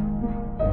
あ!